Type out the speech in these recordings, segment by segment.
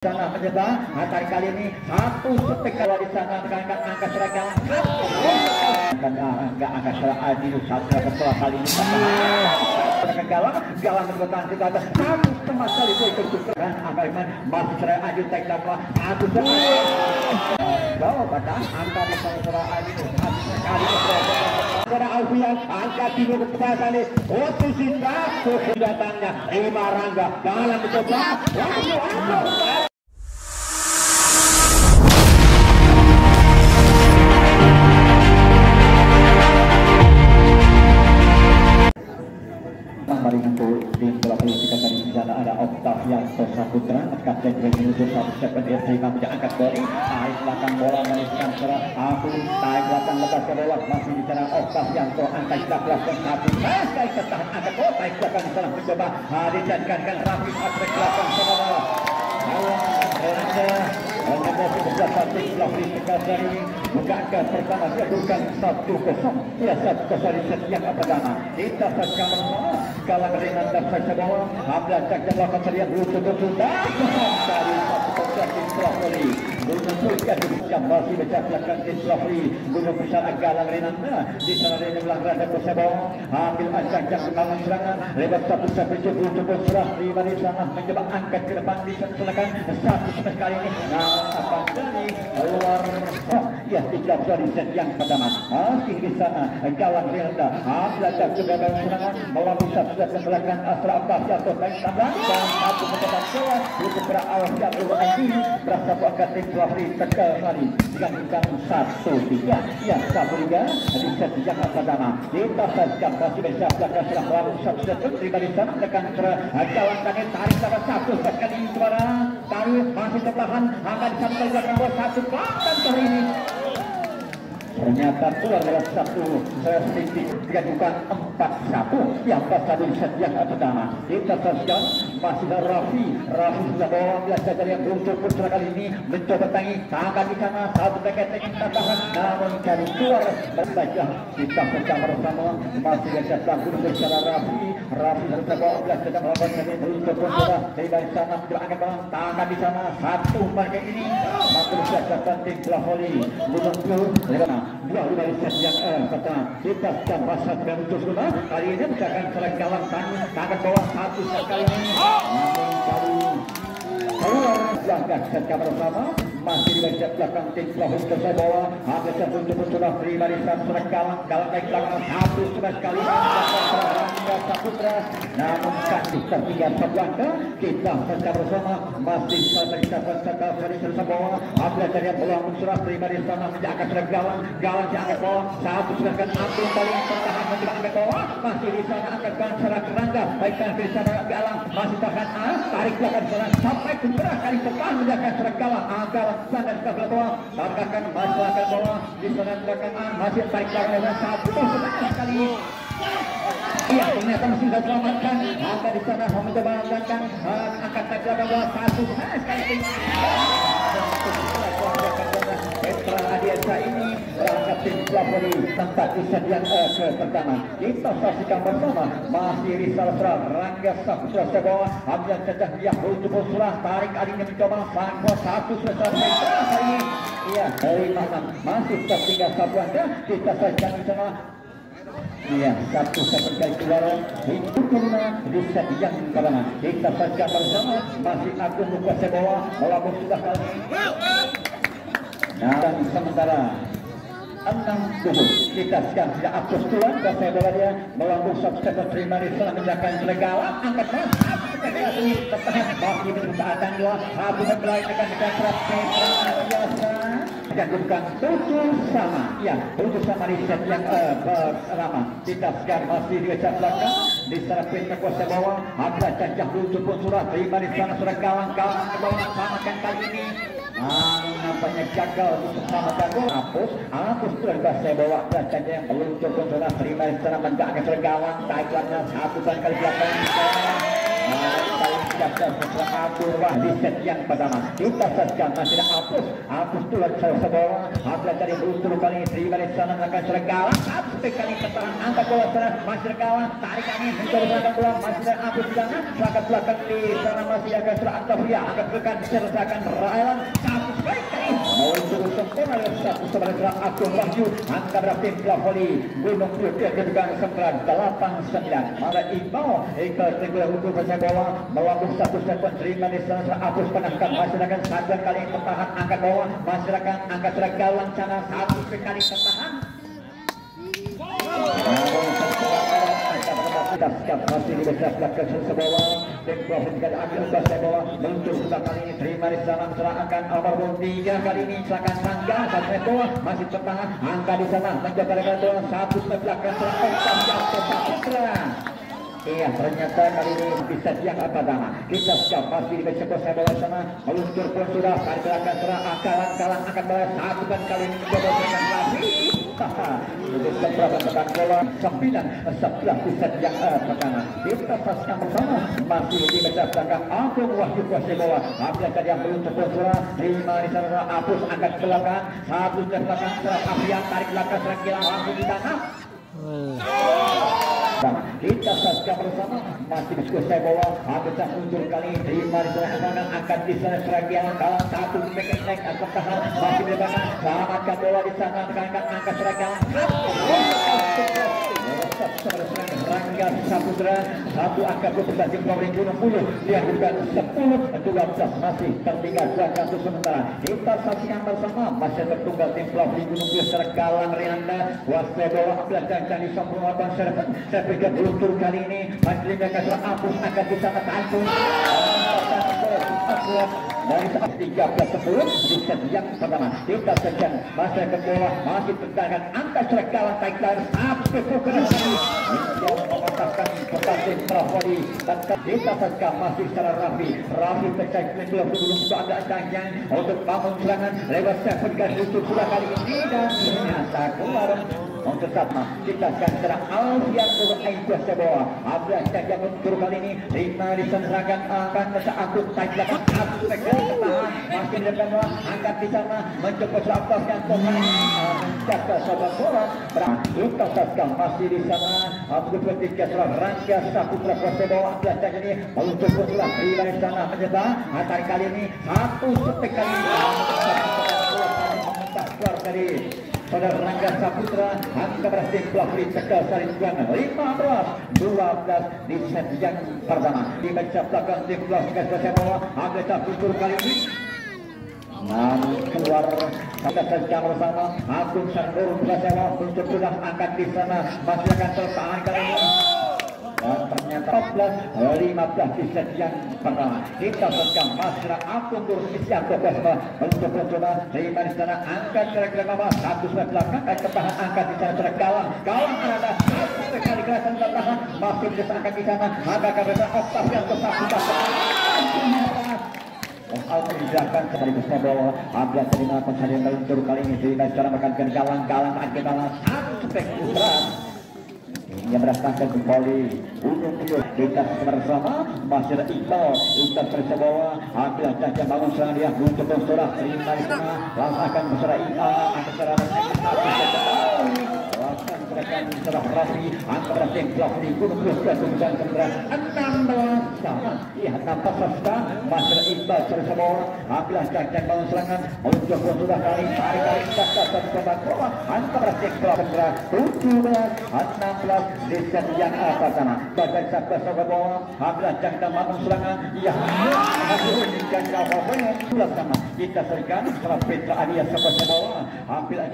sana menyebar hari kali ini satu setek kalau di sana angkat angka seragam dan angka angka seragam di satu setelah kali ini. Seragam galang galang bertahan di atas satu setengah kali itu ikut dan angka iman masih seragam aju tek dapat satu di sana seragam itu satu sekali Pada Alfian angkat tiga ke kali Otu Sinta datangnya Rima Rangga dalam mencoba Waduh, Octavian Sosa Putra kapten dari menuju satu second dia terima tidak angkat tarik belakang bola meniskan serah aku tarik belakang lepas ke bawah masih di sana Octavian So angkat sebelah belakang satu sekali ketahan angkat bola tarik belakang di sana mencoba dijadikan kan Rafi Patrick belakang ke bawah bukankah pertama kedudukan satu kosong ya satu kosong di set yang pertama kita saksikan bersama kalah dengan dasar bawah. Hamdan cak belakang terlihat dulu cukup sudah dari satu kosong di Lafri menunjukkan jam masih baca belakang di Lafri guna besar galang Renanda di sana Renanda belakang rada kosong bawah. Ambil ancang cak semangat serangan. Lebar satu sampai cukup cukup serah lima di sana. Mencoba angkat ke depan di sana silakan. Satu sekali ini. Nah apa dari luar ya tidak dari set yang pertama masih di sana ambil cak ke belakang serangan melalui satu dan belakang Asra Abbas atau baik tambah dan satu mencetak bola untuk berawal yang berwarna berasa buahkan tim Flavri tegal kali dengan satu tiga. Ya satu tiga. Di set yang pertama kita saja masih bisa belakang setelah melalui satu set terima di sana tekan ke galang tangan tarik sama satu. Sekali suara. Tarik masih tertahan. Akan sampai belakang satu. Dan kali ini ternyata keluar dalam satu sedikit diajukan empat satu yang pas set yang pertama kita saksikan masih ada Rafi. Rafi sudah bawa biasa dari yang belum kali ini. Mencoba tangi tangan di sana satu ingin tahan namun kali keluar membaca kita saksikan bersama. Masih ada satu secara Rafi Rafi sudah bawa biasa sedang melakukan satu belum cukup sudah dari sana tidak akan bawa tangan di sana satu paket ini mampu siasatan tim Plaholi belum belum dua dari set yang pertama kita sedang masa dan rumah kali ini misalkan seragalan tangan tangan bawah satu sekali namun kali keluar langkah set bersama masih di belakang. Tim Pelahun ke bawah ada satu untuk sudah terima naik belakang satu sekali Rangga Saputra namun kasih tertiga sebelah kita bersama. Masih saja dari sana bawah ada dari yang peluang sudah terima di sana. Menjaga sudah galang galang jangan bawah. Satu sudah kan ambil paling pertahan mencoba angkat bawah. Masih di sana angkatkan secara kerangga. Baikkan di sana galang masih tahan A tarik belakang sampai ke kali depan menjaga galang agar sana di sebelah bawah. Masih belakang bawah. Di sana belakang. A masih tarik belakang satu sekali Iya, ternyata masih tidak selamatkan. Angka di sana mencoba angkatkan angkat belakang bola satu sekali. Petra Adiasa ini berangkat tim Pelapoli tempat kesediaan eh, ke pertama. Kita saksikan bersama masih Rizal Serah, Rangga Saputra Sebawa, Hamzah Cecah Dia untuk Surah, tarik adiknya mencoba Sangko satu selesai kali ini. Iya, dari mana masih tertinggal satu anda. Kita saksikan bersama Iya, satu kali keluar itu di set yang pertama. Kita saja bersama masih Agung Lukas Sebawa melakukan sudah kali. Nah, dan sementara enam tujuh kita sekarang tidak hapus tuan dan saya bawa dia melambung subscriber terima di sana menjaga segala angkat mas masih bersaatan dua habis berlain akan dengan keras gabungkan tujuh sama ya tujuh sama di set yang uh, kita sekarang masih di set belakang di sana pintu kuasa bawah ada cacah lucu pun surat terima di sana surat kawan-kawan ke bawah samakan kali ini Ah, nampaknya gagal untuk selamatkan gol. Hapus, hapus terus saya bawa belakang yang belum cukup sudah terima di sana menjaga sergawan. Taiklannya satu kali belakang. Ah, Setelah Abdul Wahdi set yang pertama kita saksikan masih ada Apus Apus tulang sebuah Apus dari kali Sri balik sana melakukan sergala kali pertahanan angkat bola sana masih sergala tarik angin mencoba melakukan bola masih ada Apus di sana selangkah belakang di sana masih akan serang Antafria angkat belakang Railan Delapan sembilan Bawah satu masyarakat satu kali pertahan angkat bawah masyarakat angkat serang gawang sana satu sekali pertahan masih di besar belakang sebawa dan profit kali ambil bahasa bawah muncul sudah kali ini terima di sana serahkan Almarhum. Tiga kali ini silakan tangga satu bawah masih pertahan angka di sana mencoba dengan bola satu belakang serahkan jatuh Saputra Iya, ternyata kali ini bisa yang apa nama? Kita siap masih di kecil saya bawa sana meluncur pun sudah kali belakang serah akalan kalang akan balas satu kali ini mencoba dengan seberapa tekan bola sembilan sebelah pusat yang pertama kita pasang bersama masih di meja belakang Agung Wahyu bawah apakah yang pun sudah lima di sana hapus angkat belakang satu di belakang serah Afian tarik belakang serang kilang langsung di tanah kita saksikan bersama. Masih diskusi saya bawa. Abisah muncul kali terima di sana akan akan di sana seragi yang kalah satu mekin naik akan tahan masih di belakang selamatkan bola di sana. Tekankan Rangga Saputra satu angka putusasi pemerintah Gunung Bulu dia bukan 10 12 masih tertinggal jangka untuk sementara kita saksikan bersama masih tertunggal tim pelatih Gunung Bulu secara galang Rianda waspada bola belakang dan disambung abang serta saya pikir luntur kali ini masih mereka sudah hapus akan bisa tampung dari saat 13 sebelum di set yang pertama kita sekian masa ke bawah masih tertahan angka seragalan taiklan sampai ke kiri yang mematahkan pertanding Pravoli dan kita sekian masih secara rapi. Rapi pecah kedua sebelum itu ada tanya untuk bangun serangan lewat Stephen Gas untuk sudah kali ini. Dan ternyata keluar untuk sama kita akan serang Alfian untuk Aisyah Seboa Abdullah yang untuk kali ini lima disenerakan akan masa akut taiklan aspek dari ketahan. Masih di depan bola angkat di sana mencoba selapaskan pemain menjaga sahabat bola kita saksikan masih di sana. Abdul ketika serang Rangga Saputra Prasedo Abdullah ini meluncur bola di dari sana menyebar. Tarik kali ini satu setek kali. Ini keluar dari Saudara Rangga Saputra angka berhasil pelafri cekal saling juangan 15 12 di set yang pertama. Di meja belakang tim pelafri kasih bawah ada Saputra kali ini. Namun keluar pada saja bersama Agung Sandur Prasewa untuk sudah angkat di sana. Masih akan tertahan kali ini dan ternyata 14 15 di set yang pertama kita sedang masyarakat Agung Turun Isyanto Kasma untuk mencoba terima di sana angkat kira-kira bawah satu belakang ketahan angkat di sana gawang ada satu sekali kerasan tertahan masih bisa angkat di sana agak kabar Octavianto satu Alvin dijelaskan sekaligus bahwa Abdullah terima pencarian meluncur kali ini. Sehingga secara makan galang-galang akhir galang satu spektra yang merasakan kembali untuk kita bersama masih ada Iqbal Iqbal bersama Abdullah Caca bangun serang dia untuk bersorak terima di sana langsung akan bersorak Iqbal akan serah rapi antara tim pelafri gunung Kusta dan belas sama iya nampak pasta Masyarakat Iqbal bangun serangan sudah kali tarik kali kata dan sobat bawah antara tim enam belas di set yang pertama bagai sabda sobat bawah Abdullah Caca bangun serangan iya dan jawabannya sudah sama kita serikan setelah Petra Adia sobat bawah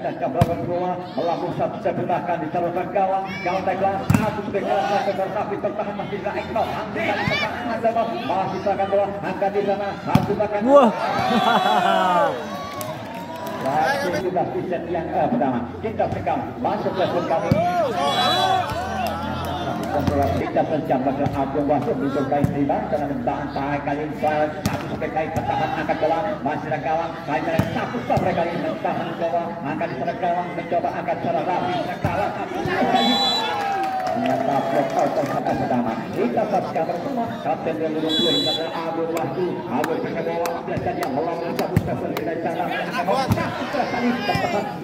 Caca belakang bawah melakukan satu sebelahkan di salurkan gawang gawang tagline satu sebagai satu tapi tertahan masih tidak Iqbal angkat kali pertahanan ada masih serahkan bola angkat di sana satu bahkan Wah. Masih sudah di set yang eh, pertama kita sekam masuk ke set kami kita sejam pada Agung Wasu kait tiba karena mentahan tahan kali satu sampai kait pertahan angkat bola masih ada gawang kali mereka satu sampai kali mentahan bola di sana gawang mencoba angkat secara rapi kali ternyata blok out tersangka pertama kita saksikan bersama kapten yang nomor dua ini adalah Agung Wahdu Agung Pekebawa biasanya stasiun dari sana satu kali tepat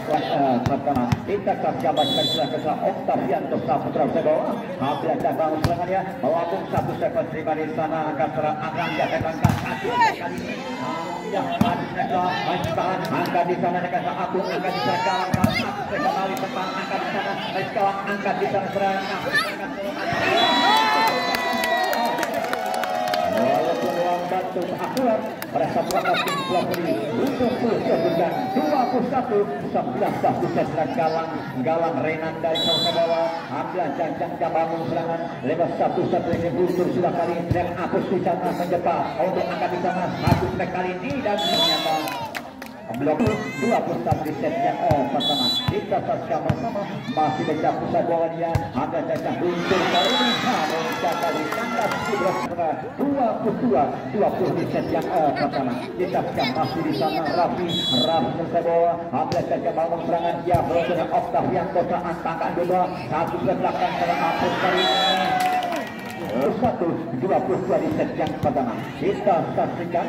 Keluar pertama kita saksikan baca kesal Oktavianto Saputra Sedoa Abdah Jangkan serangannya Melambung satu sekon terima di sana Akan serang akan jatuhkan satu kali ini yang tahan angkat di sana dengan aku angkat di sana kawan aku kembali tentang angkat di sana angkat di sana serangan walaupun batu akurat pada satu tim sebelah kiri untuk kedudukan 21 11 satu galang galang Renan dari kawasan bawah ambil serangan lepas satu satu ini Guntur sudah kali dan Apus di sana untuk angkat di sana kali ini dan ternyata blok 21 di set yang eh, pertama. Kita saksikan bersama masih baca pusat dia ada cacah Guntur kali ini. Harus kali tangkas 22 20 di set yang eh, pertama. Kita saksikan masih di sana Rafi Rafi selesai bola. Ambil cacah bangun serangan dia bola dengan Oktav yang kota antangkan dua satu belakang serang Apus kali. Ini satu dua puluh dua di set yang pertama. Kita saksikan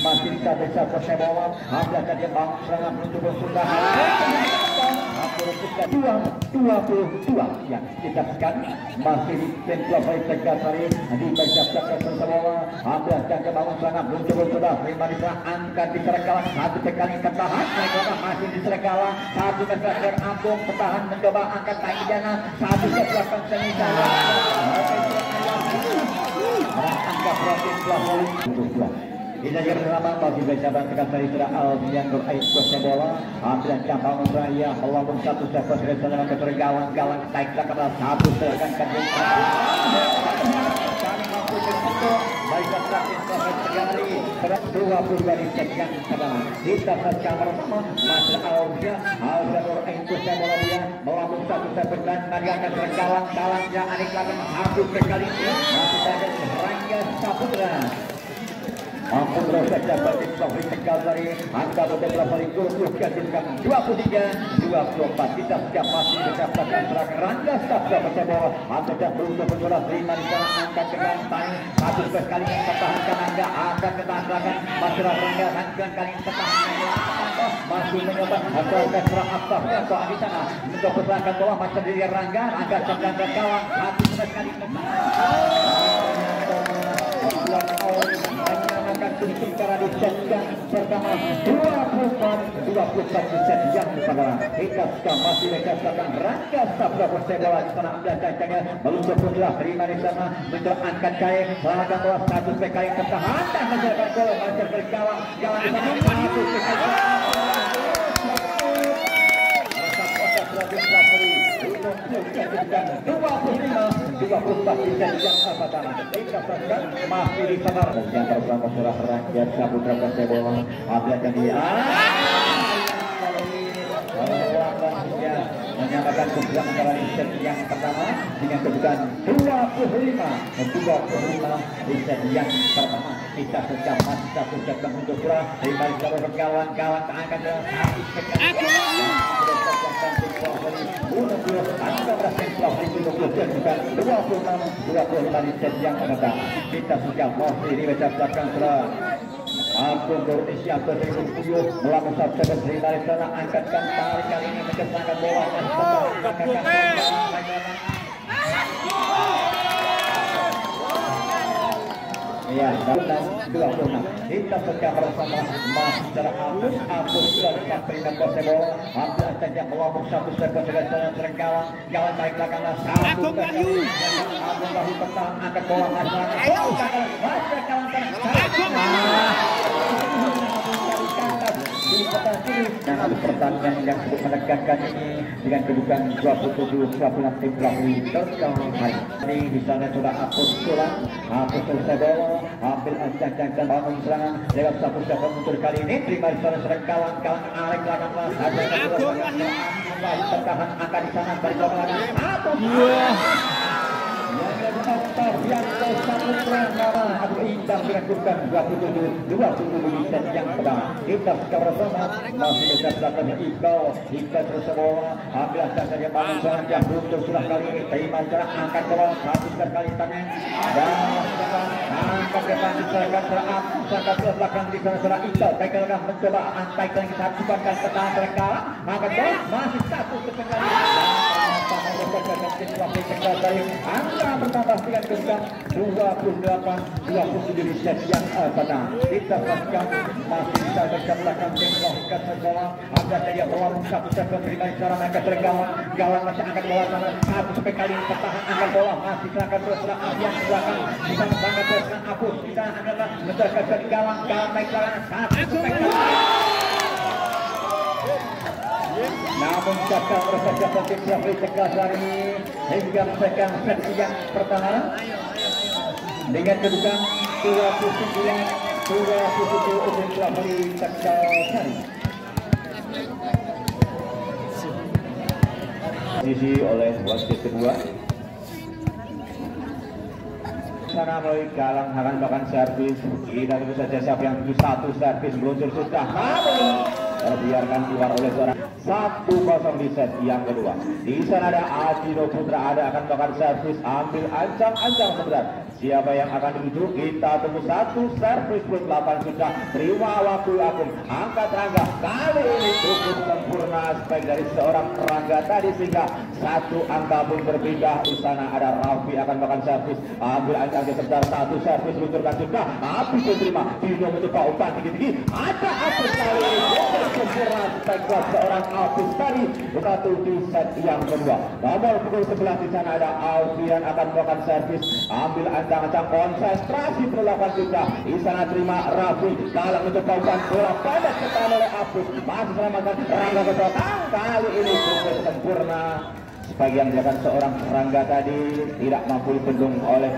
masih kita bisa bawah ada tadi bang serangan menuju sudah dua dua puluh dua yang kita saksikan masih di tempat baik Tegasari di baca selesai bawah ada dan bangun serangan menuju sudah lima serang angkat di serang satu sekali ketahan masih di serang satu kesalahan Agung bertahan mencoba angkat kaki jana satu ke belakang seni angka profit telah untuk Ina yang pertama bagi becaban tekan dari sudah al yang berkait kuasa bola ambil cabang raya melawan satu sektor dari sana ke gawan gawan naik ke atas satu serangan ke Baiklah terakhir proses sekali berat dua puluh dari sekian kita bersama kuasa bola dia melawan satu sektor dan Rangga Saputra Ampun rasa dapat Sofri Tegal dari angka beberapa paling gol kehadirkan 23 24 kita siap masih mendapatkan serang Rangga Sabda bersama Anda dan berusaha berbola terima di sana angka dengan tang satu sekali pertahankan Anda akan ketahan masih Rangga hancurkan kali ini pertahanan masih mencoba atau serang Aftaf atau di sana. Mencoba pertahankan bola macam diri Rangga. Rangga sedang kawan satu sekali secara di set yang pertama 24 24 di set yang kita sekarang masih dikatakan Rangga Sabda Persebola di sana ambil cancangnya meluncur punlah terima di sana mencoba angkat kaya selangkan bola satu PKI ketahan dan menjaga gol. Di sana satu PKI masih di sana. Yang terbang surah rakyat Saputra Persebola ada yang dia menyamakan kedudukan antara di set yang pertama dengan kedudukan 25 25 di set yang pertama kita sejam masih satu set untuk surah dari balik kawan-kawan keangkat dalam satu sekali yang mendatang kita sudah masih di belakang Aku berinisiatif dengan tujuh melakukan satu dari dari sana angkatkan tarik kali ini mencetakkan bola Ya, dan dua puluh Kita sedang bersama Mas secara Agus Agus sudah disampaikan kuasa bola Ambil saja melambung satu sekon dengan sana serang kawan Kawan naik belakangnya satu Wahyu Agung Wahyu pertahan angkat bola Mas. Oh, kawan kawan kawan pertandingan yang cukup menegangkan ini dengan kedudukan 27-26 tim Pelakui Hari. Ini di sana sudah Apus Sulang, Apus selesai bola, hampir ancang-ancang bangun serangan lewat satu siapa mundur kali ini. Terima di sana serang kawan-kawan Alek Lanang Mas. Ada yang angka di sana lawan. Yang satu nama Abu Indah kedudukan 27 27 set yang pertama kita bersama masih dekat belakang Iqbal Iqbal terus ambil asal saja bangun seorang yang beruntung sudah kali ini terima jarak angkat bola satu sekali tangan. Dan angkat belakang diserahkan serang angkat ke belakang di sana serang Iqbal Taikalkah mencoba angkat yang kita ke tangan mereka angkat bola masih satu sekali angka bertambah dengan kesan 28 27 di set yang pertama kita pastikan masih bisa berkablakan tembak ke sekolah ada saja peluang satu terima secara mereka tergawang gawang masih angkat bola sana satu sampai kali pertahan angkat bola masih serangkan terus yang belakang bisa sangat terus hapus kita adalah mencerahkan dari gawang gawang naik belakang satu sampai kali namun cakap merasa seperti Syafri Cekasari hingga menyelesaikan sesi yang pertahanan. Dengan kedudukan 29 27 untuk Syafri Cekasari. Sisi oleh wasit kedua. Sana melalui galang akan bahkan servis kita tunggu saja siapa yang satu servis meluncur sudah. Namun terbiarkan keluar oleh seorang. Satu kosong di set yang kedua. Di sana ada Ajino Putra ada akan bahkan servis. Ambil ancang-ancang sebentar siapa yang akan dituju kita tunggu satu servis pun 8 sudah terima waktu akun angkat rangga. Kali ini cukup sempurna spek dari seorang rangga tadi sehingga satu angka pun berbeda di sana ada Raffi akan bahkan servis. Ambil ancang sebentar satu servis luncurkan sudah habis diterima. Dino mencoba umpan tinggi-tinggi ada apa kali ini sempurna spek seorang Alvis tadi. Satu di set yang kedua. Nomor pukul 11 di sana ada Alfian akan melakukan servis. Ambil ancang-ancang konsentrasi perlakuan juga di sana terima Raffi. Dalam mencoba umpan bola pendek ketahan oleh Alvis masih selamatkan Rangga belakang kali ini cukup sempurna. Sebagian dilakukan seorang Rangga tadi tidak mampu dibendung oleh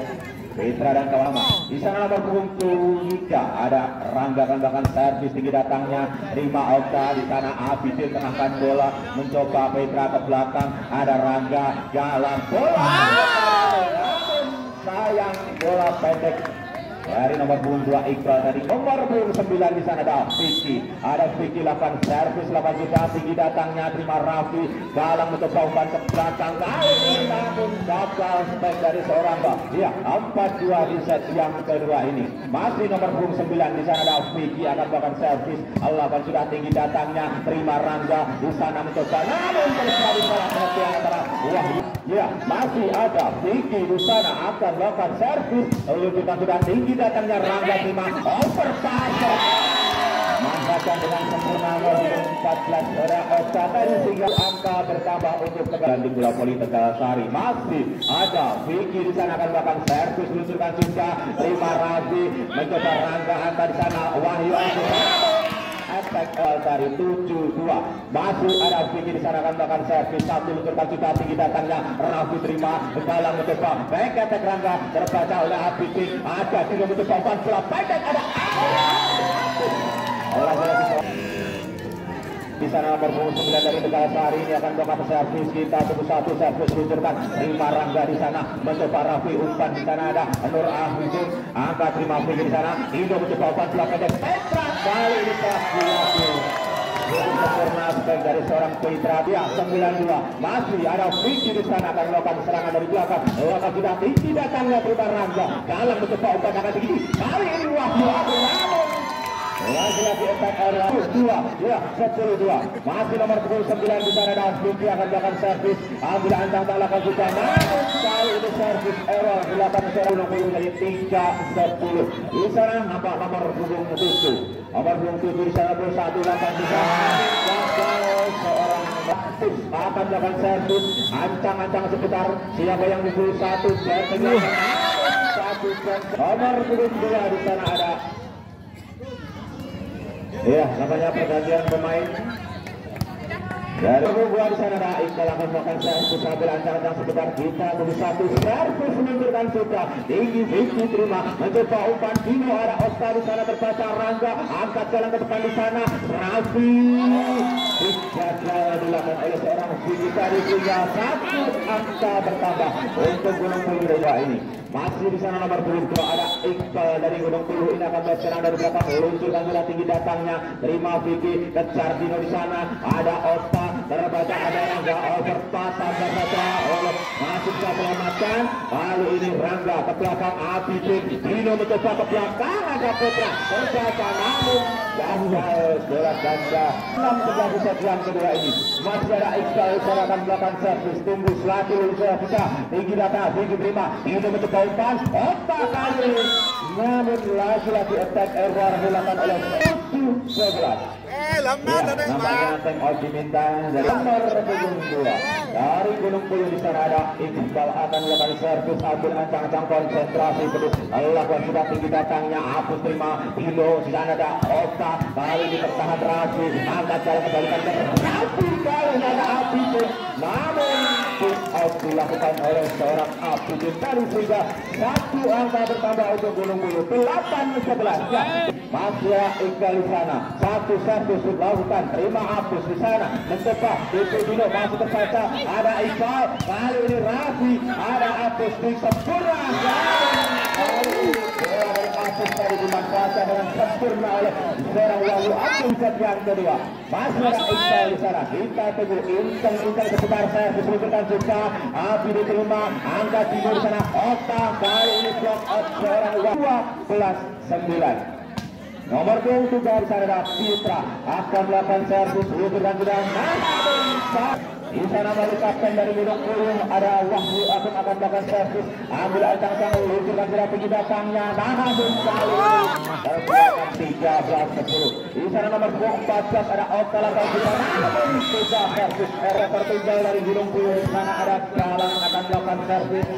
Petra dan kawan Di sana nomor punggung tiga ada Rangga kan bahkan servis tinggi datangnya. Terima Okta di sana Abidin tengahkan bola mencoba Petra ke belakang. Ada Rangga jalan bola. Sayang bola pendek dari nomor punggung dua Iqbal tadi. Nomor punggung di sana. Ada Vicky. Ada Vicky lakukan servis lakukan juga tinggi datangnya. Terima Raffi. Dalam mencoba umpan ke belakang. Kali ini namun gagal spek dari seorang Mbak. Ya empat dua di set yang kedua ini. Masih nomor punggung di sana. Ada Vicky akan melakukan servis. Allah kan sudah tinggi datangnya. Terima Rangga di sana mencoba. Namun terjadi salah pengertian antara wah ya masih ada Vicky di sana. Akan melakukan servis. Lalu kita sudah tinggi datangnya Rangga Bima. Overpass. Manfaatkan dengan sempurna nomor 14 orang Osta tadi sehingga angka bertambah untuk Tegal di Bola Poli Tegal Sari. Masih ada Vicky di sana. Akan melakukan servis. Luncurkan juga terima Razi mencoba Rangga angka di sana. Wahyu efek dari 72 masih ada Vicky di sana akan melakukan servis satu luncurkan juga tinggi datangnya Raffi terima dalam mencoba baik attack Rangga terbaca oleh Abidin ada juga mencoba umpan bola pendek ada. Lagi-lagi di sana nomor punggung 9 dari Tegal Sari ini akan melakukan servis kita tunggu satu servis luncurkan terima Rangga di sana mencoba Raffi umpan di sana ada Nur Ahmidin angkat terima di sana Indo mencoba umpan pendek Petra kali ini telah dilakukan sempurna spek dari seorang Petra. Dia 92 masih ada Vicky di sana akan melakukan serangan dari belakang. Melakukan sudah tinggi datangnya terima Rangga. Dalam mencoba umpan angkat tinggi kali ini Wahyu Agung namun lagi-lagi efek area dua ya sepuluh dua masih nomor pukul sembilan di sana dan Vicky akan melakukan servis ambil lakukan juga namun kali ini servis error dilakukan seorang puluh menjadi tiga sepuluh di sana nampak nomor punggung tujuh nomor punggung tujuh di sana puluh satu delapan di seorang aktif akan melakukan servis ancang-ancang seputar siapa yang pukul satu dan satu nomor punggung dua di sana ada Iya, namanya pergantian pemain. Dari gua di sana ada Iqbal akan melakukan servis sambil ancang-ancang sebentar kita tunggu satu. Servis menunjukkan sudah tinggi Vicky terima mencoba umpan. Dino ada Oscar di sana terbaca Rangga. Angkat jalan ke depan di sana Raffi dijaga dilakukan oleh seorang tadi sehingga satu angka bertambah untuk Gunung Puluh Dewa ini. Masih di sana nomor 22 ada Iqbal dari Gunung Puluh ini akan berserang dari belakang. Meluncurkan bola tinggi datangnya. Terima Vicky kejar Dino di sana. Ada Oscar terbaca ada Rangga overpass Rangga saja oleh masih bisa selamatkan lalu ini Rangga ke belakang Abi Dino mencoba ke belakang ada Putra terbaca namun gagal bola ganda 6 terjadi set yang kedua ini. Masih ada Iqbal serahkan belakang servis tunggu selagi sudah bisa tinggi data tinggi terima Dino mencoba umpan otak kali. Namun lagi-lagi attack error dilakukan oleh 7 11 Eh, lambat Ya, nampaknya Ol diminta dari nomor. Dari Gunung Puyuh di sana ada Iqbal akan melakukan servis ambil ancang-ancang konsentrasi terus. Yang sudah tinggi datangnya Abu terima Dilo di sana ada Ota kali ini bertahan Rafi angkat jalan kembalikan ke Rafi kali ada push out dilakukan oleh seorang Abu dari sehingga satu angka bertambah untuk Gunung Puyuh 8 11 ya masih Iqbal di sana. Satu satu lakukan. Terima Abus di sana. Mencoba itu Dino masih terbaca. Ada Iqbal. Kali ini Rafi. Ada Abus di sempurna Abus tadi dimanfaatkan dengan sempurna oleh seorang Wahyu Abdul set yang kedua. Masih ada Iqbal di sana. Kita tunggu inteng inteng seputar saya diselipkan suka Abi diterima angkat Dino di sana. Ota kali ini block out seorang Wahyu 12 9 Nomor 23 di sana ada Fitra akan melakukan servis lutut dan sudah di sana balik kapten dari Gunung Puyuh ada Wahyu akan akan melakukan servis. Ambil ancang-ancang dan sudah tinggi datangnya namun kali. Terbuatkan 13 10 di sana nomor 14 ada Okta lakukan di sana namun sudah servis. Error tertinggal dari Gunung di sana ada Galang akan melakukan servis.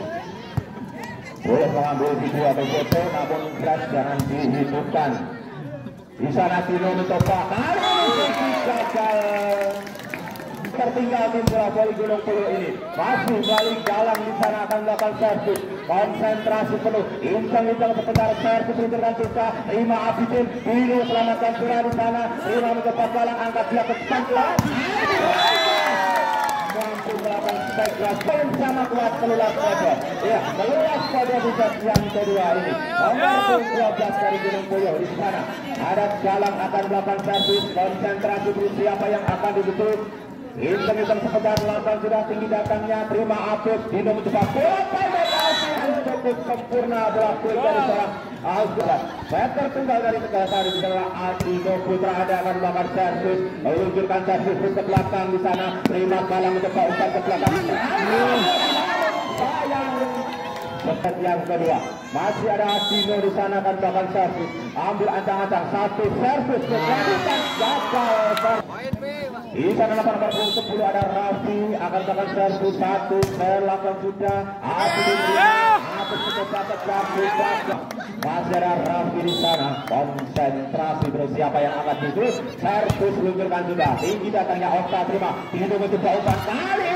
Boleh mengambil video atau foto namun keras jangan dihidupkan di sana Tino mencoba kali ini gagal tertinggal tim bola voli Gunung Puluh ini. Masih balik jalan di sana akan melakukan servis. Konsentrasi penuh. Incang-incang sebentar servis lunturkan suka lima Abidin Tino selamatkan surah di sana. Lima mencoba jalan angkat dia ke depan. Mampu melakukan spek poin sama kuat kelulas pada ya kelulas pada di set yang kedua ini. Nomor 12 dari Gunung Puyuh di sana. Ada jalan akan melakukan servis. Konsentrasi siapa yang akan ditutup Hitung-hitung sekedar lapan sudah tinggi datangnya. Terima Abus Dino mencoba pendek cukup sempurna bola kulit dari seorang Alfian saya tertunggal dari segala tadi setelah Adino Putra ada akan melakukan servis meluncurkan servis ke belakang di sana. Terima kalah mencoba umpan ke belakang. Sayang yang kedua. Masih ada Adino di sana akan melakukan servis ambil ancang-ancang. Satu servis kejadian gagal di sana nomor 10 ada Rafi akan melakukan servis satu melakukan sudah. Abu mencoba kejar bebas masih ada Rafi di sana. Konsentrasi terus siapa yang akan tutup servis luncurkan sudah. Tinggi datangnya Okta terima. Dino mencoba umpan kali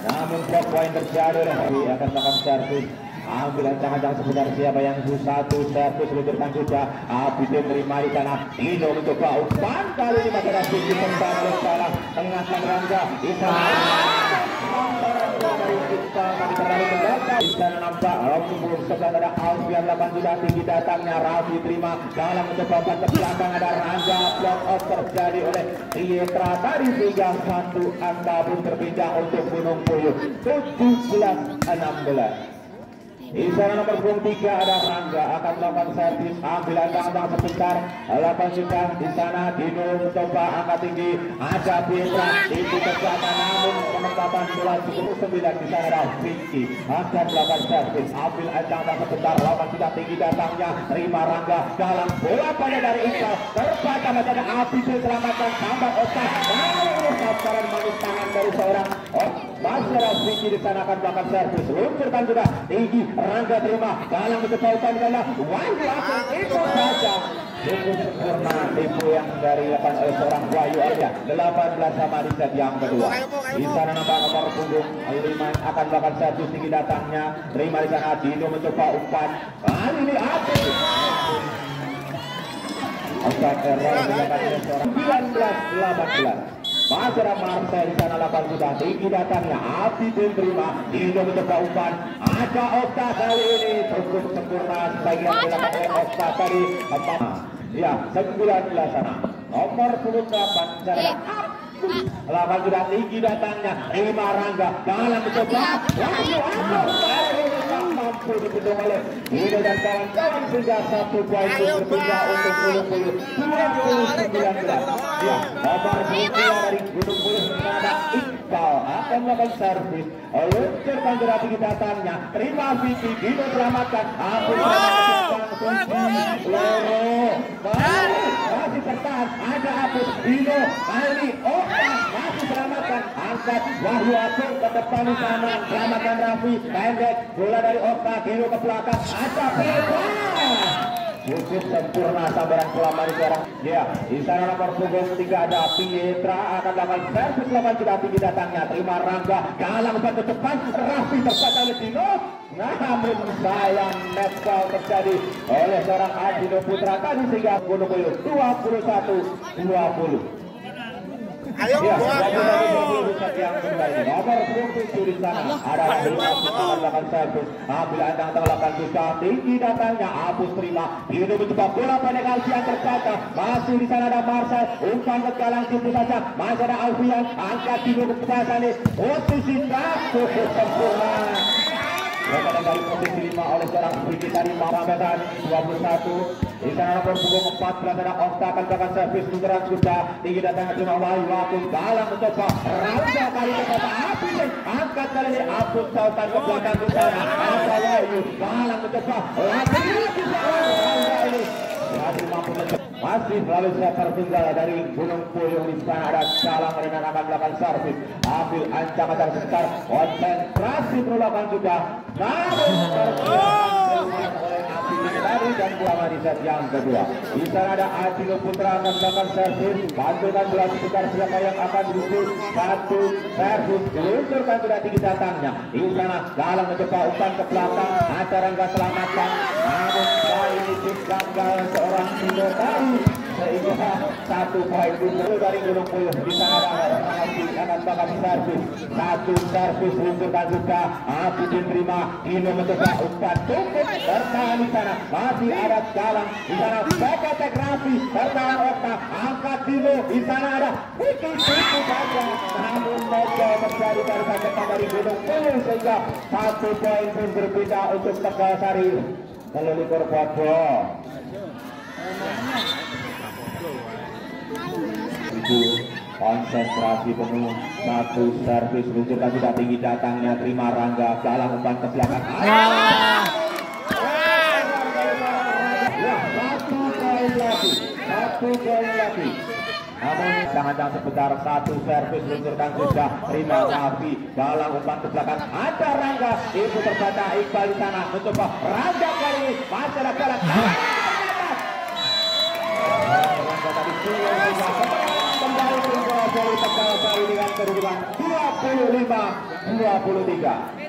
namun block point terjadi. Rafi akan melakukan servis ambil ancang-ancang sebentar siapa yang satu servis luncurkan sudah Abidin terima di sana Dino mencoba umpan kali ini masih ada Vicky tentang oleh salah tengah Rangga. Mendadak di sana nampak. Rombong sebelah ada Alfian 8 sudah tinggi datangnya. Rafi terima. Dalam mencoba umpan ke belakang ada Rangga. Block out terjadi oleh Pietra tadi sehingga satu. Angka pun terpindah untuk Gunung Puyuh 17 16 sana nomor 23 ada Rangga. Akan melakukan servis ambil angka-angka sebentar. Lakukan sudah di sana Dino mencoba angka tinggi. Ada Pietra ke belakang namun penempatan bola cukup 9 di sana ada Vicky. Akan melakukan servis ambil angka-angka sebentar. Lakukan sudah tinggi datangnya. Terima Rangga dalam bola pada dari Iqbal terbaca ada Api selamatkan tambah otak sasaran manis tangan dari seorang oh di sana akan belakang servis. Luncurkan sudah tinggi Rangga terima. Dalam ketaukan adalah Wahyu akan itu saja. Cukup sempurna tempo yang dari 8 oleh seorang Wahyu aja 18 sama di set yang kedua. Di sana nampak nomor punggung Liman akan belakang servis tinggi datangnya. Terima di sana Dino mencoba umpan. Kali ini apa Empat error dilakukan oleh seorang. 19 18 Masyarakat Marcel di sana lapan sudah tinggi datangnya. Api terima. Dino mencoba umpan. Ada Okta kali ini. Cukup sempurna sebagian dilakukan Okta. Tadi. Ya 19 sana. Nomor 28 sana Lapan sudah tinggi datangnya. Rima Rangga. Dalam mencoba Mampu dipedung oleh Dino dan kawan-kawan sehingga satu poin berpindah untuk Gunung Puyuh 2019 ya nomor 22 dari Gunung Puyuh melakukan servis. Luncurkan gerak tinggi datangnya terima Vicky Dino selamatkan. Kunci Loro masih bertahan. Ada Abu Dino? Kali Oka masih selamatkan. Angkat Wahyu Abu ke depan di sana. Selamatkan Raffi. Pendek bola dari Oka Dino ke belakang. Ada bebas cukup sempurna sambaran selama di sekarang ya di sana nomor punggung tiga ada Pietra. Akan dapat servis lawan sudah tinggi datangnya. Terima Rangga. Dalam satu depan Raffi terbaca oleh Dino. Namun sayang netball terjadi oleh seorang Adino Putra tadi sehingga Gunung Puyuh 21 20 Ayo, Ya, lagi lagi nomor yang kembali. Nomor 27 di sana ada belakang servis. Ambil andang tinggi datangnya Abus terima. Bola pendek Alfian tercatat. Masih di sana ada Marcel. Umpan ke galang situ saja. Masih ada Alfian. Angkat dulu ke sana. Posisi cukup sempurna. Dari posisi 5 oleh seorang Budi dari Maramedan 21 di sana nomor punggung 14 ada Okta akan belakang servis sudah tinggi cuma Wahyu dalam mencoba Raja kali kepada Abu angkat kali ini ke belakang Wahyu mencoba lagi ini. Masih melalui set tertinggal dari Gunung Puyuh di sana. Ada Calang dengan akan belakang servis. Ambil ancaman dari sekitar. Konsentrasi perlawanan sudah dan Muhammad di set yang kedua di sana ada Adilo Putra belakang servis bantukan bola sekitar siapa yang akan duduk satu servis diluncurkan sudah tinggi datangnya di sana dalam mencoba umpan ke belakang ada Rangga selamatkan namun kali ini gagal seorang tadi sehingga satu poin dulu dari Gunung Puyuh di ada Api akan bakal servis satu servis luncurkan juga Api diterima. Dino mencoba umpan cukup. Bertahan di sana. Masih ada Galang di sana Beketek Rafi bertahan Okta. Angkat Dino di sana ada Wiki Wiki saja namun moga terjadi dari saketan dari Gunung Puyuh sehingga satu poin pun berbeda untuk Tegal Sari. Leluhur Bobo itu konsentrasi penuh satu servis luncurkan sudah tinggi datangnya terima Rangga galang umpan ke belakang. Ya. Satu poin lagi satu poin lagi. Namun jangan-jangan sebentar satu servis luncurkan sudah terima Rafi galang umpan ke belakang ada Rangga. Itu terbaca Iqbal di sana. Mencoba Rangga kali ini. Masih ada galang Rangga tadi sudah voli Tegal Sari dengan kedudukan 25 23.